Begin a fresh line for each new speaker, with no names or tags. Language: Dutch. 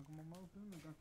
ik hem omhoog doen, dan kan ik